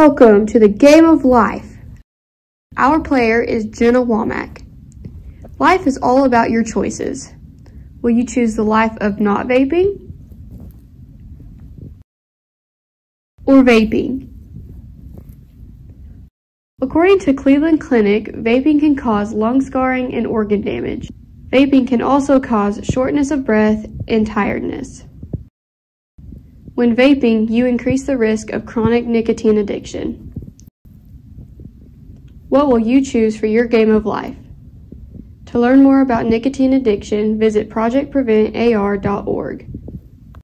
Welcome to the game of life. Our player is Jenna Womack. Life is all about your choices. Will you choose the life of not vaping or vaping? According to Cleveland Clinic, vaping can cause lung scarring and organ damage. Vaping can also cause shortness of breath and tiredness. When vaping, you increase the risk of chronic nicotine addiction. What will you choose for your game of life? To learn more about nicotine addiction, visit projectpreventar.org.